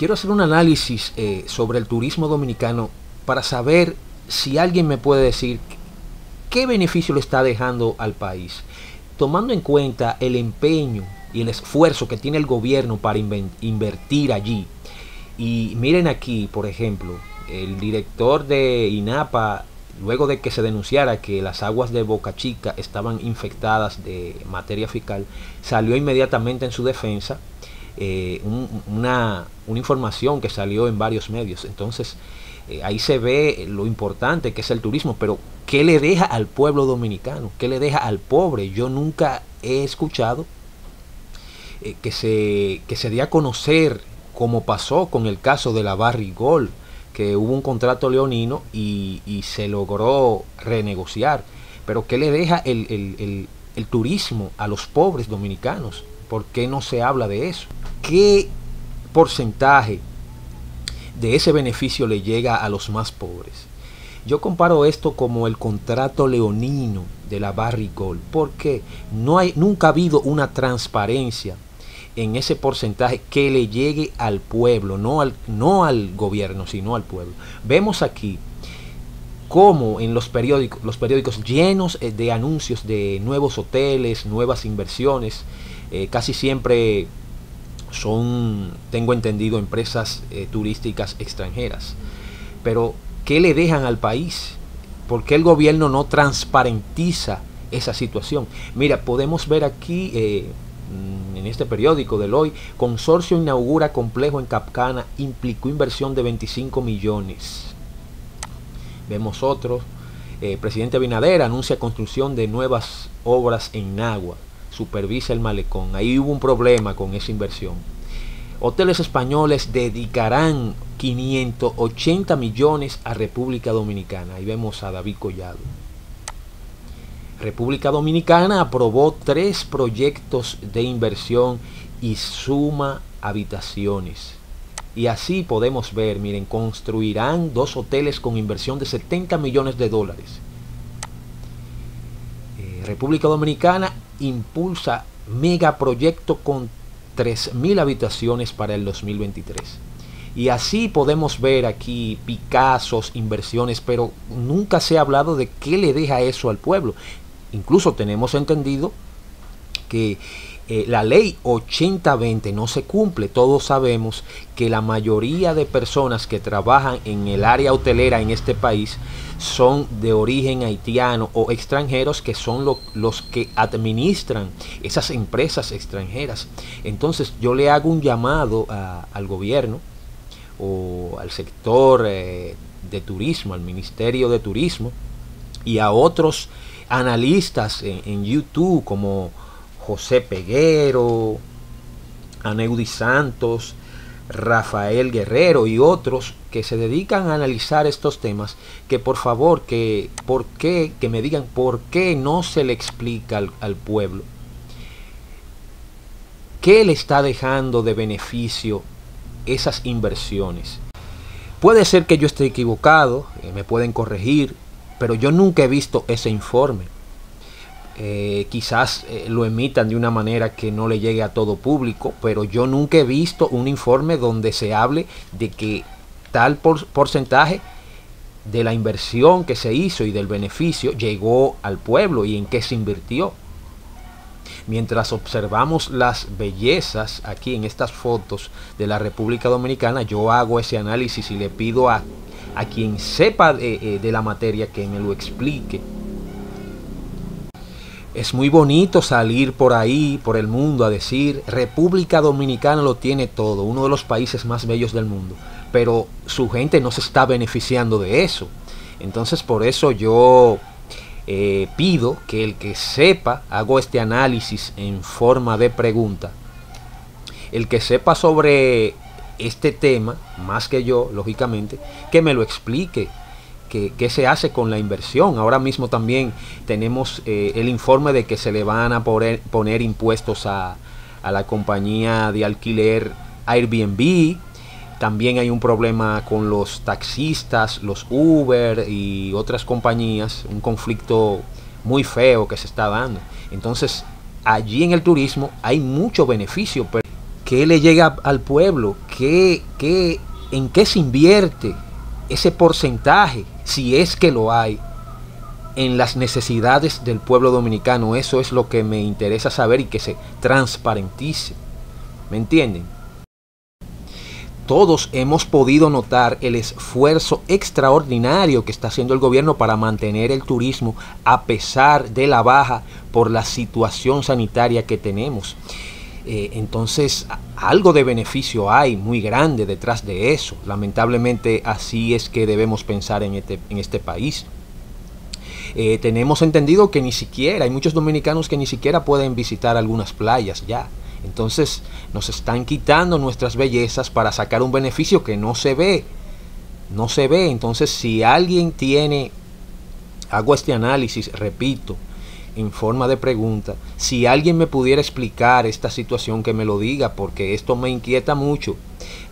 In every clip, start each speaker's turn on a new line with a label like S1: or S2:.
S1: quiero hacer un análisis eh, sobre el turismo dominicano para saber si alguien me puede decir qué beneficio le está dejando al país, tomando en cuenta el empeño y el esfuerzo que tiene el gobierno para invertir allí. Y miren aquí, por ejemplo, el director de INAPA, luego de que se denunciara que las aguas de Boca Chica estaban infectadas de materia fecal, salió inmediatamente en su defensa eh, una, información que salió en varios medios. Entonces, eh, ahí se ve lo importante que es el turismo, pero ¿qué le deja al pueblo dominicano? ¿Qué le deja al pobre? Yo nunca he escuchado eh, que, se, que se dé a conocer como pasó con el caso de la Barrigol, que hubo un contrato leonino y, se logró renegociar. Pero ¿qué le deja el, el turismo a los pobres dominicanos? ¿Por qué no se habla de eso? ¿Qué porcentaje de ese beneficio le llega a los más pobres? Yo comparo esto como el contrato leonino de la Barrigol, porque no hay, nunca ha habido una transparencia en ese porcentaje que le llegue al pueblo, no al, no al gobierno, sino al pueblo. Vemos aquí cómo en los periódicos, los periódicos llenos eh, de anuncios de nuevos hoteles, nuevas inversiones, eh, casi siempre son, tengo entendido, empresas eh, turísticas extranjeras. Pero, ¿qué le dejan al país? ¿Por qué el gobierno no transparentiza esa situación? Mira, podemos ver aquí eh, en este periódico del hoy, consorcio inaugura complejo en Capcana, implicó inversión de 25 millones. Vemos otros. Eh, presidente Abinader anuncia construcción de nuevas obras en Nagua supervisa el malecón. Ahí hubo un problema con esa inversión. Hoteles españoles dedicarán 580 millones a República Dominicana. Ahí vemos a David Collado. República Dominicana aprobó tres proyectos de inversión y suma habitaciones. Y así podemos ver, miren, construirán dos hoteles con inversión de 70 millones de dólares. Eh, República Dominicana impulsa megaproyecto con 3.000 habitaciones para el 2023. Y así podemos ver aquí Picassos, inversiones, pero nunca se ha hablado de qué le deja eso al pueblo. Incluso tenemos entendido que eh, la ley 8020 no se cumple. Todos sabemos que la mayoría de personas que trabajan en el área hotelera en este país son de origen haitiano o extranjeros que son los que administran esas empresas extranjeras. Entonces yo le hago un llamado al gobierno o al sector eh, de turismo, al Ministerio de Turismo y a otros analistas en YouTube como José Peguero, Aneudi Santos, Rafael Guerrero y otros que se dedican a analizar estos temas, que por favor, que, ¿por qué? que me digan por qué no se le explica al, al pueblo qué le está dejando de beneficio esas inversiones. Puede ser que yo esté equivocado, eh, me pueden corregir, pero yo nunca he visto ese informe. Eh, quizás eh, lo emitan de una manera que no le llegue a todo público, pero yo nunca he visto un informe donde se hable de que tal porcentaje de la inversión que se hizo y del beneficio llegó al pueblo y en qué se invirtió. Mientras observamos las bellezas aquí en estas fotos de la República Dominicana, yo hago ese análisis y le pido a, a quien sepa de, eh, de la materia que me lo explique es muy bonito salir por ahí, por el mundo, a decir, República Dominicana lo tiene todo, uno de los países más bellos del mundo, pero su gente no se está beneficiando de eso. Entonces por eso yo eh, pido que el que sepa, hago este análisis en forma de pregunta, el que sepa sobre este tema, más que yo, lógicamente, que me lo explique, qué se hace con la inversión. Ahora mismo también tenemos eh, el informe de que se le van a poner, poner impuestos a, a, la compañía de alquiler Airbnb. También hay un problema con los taxistas, los Uber y otras compañías, un conflicto muy feo que se está dando. Entonces, allí en el turismo hay mucho beneficio, pero ¿qué le llega al pueblo? qué, qué, en qué se invierte ese porcentaje, si es que lo hay, en las necesidades del pueblo dominicano. Eso es lo que me interesa saber y que se transparentice. ¿Me entienden? Todos hemos podido notar el esfuerzo extraordinario que está haciendo el gobierno para mantener el turismo a pesar de la baja por la situación sanitaria que tenemos. Eh, entonces, algo de beneficio hay muy grande detrás de eso. Lamentablemente, así es que debemos pensar en este, en este país. Eh, tenemos entendido que ni siquiera, hay muchos dominicanos que ni siquiera pueden visitar algunas playas ya. Entonces nos están quitando nuestras bellezas para sacar un beneficio que no se ve. No se ve. Entonces si alguien tiene, hago este análisis, repito, en forma de pregunta, si alguien me pudiera explicar esta situación, que me lo diga, porque esto me inquieta mucho.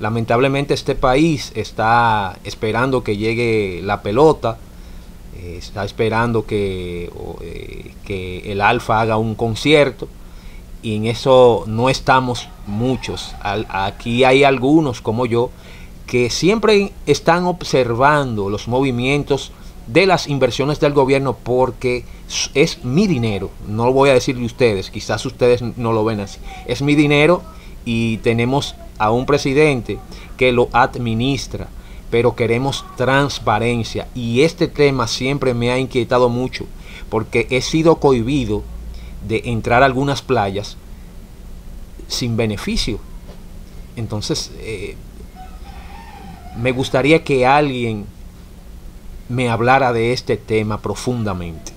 S1: Lamentablemente este país está esperando que llegue la pelota eh, está esperando que, eh, que el Alfa haga un concierto y en eso no estamos muchos. aquí hay algunos como yo que siempre están observando los movimientos de las inversiones del gobierno porque es mi dinero. No lo voy a decirle ustedes, quizás ustedes no lo ven así. Es mi dinero y tenemos a un presidente que lo administra pero queremos transparencia. Y este tema siempre me ha inquietado mucho, porque he sido cohibido de entrar a algunas playas sin beneficio. Entonces, eh, me gustaría que alguien me hablara de este tema profundamente.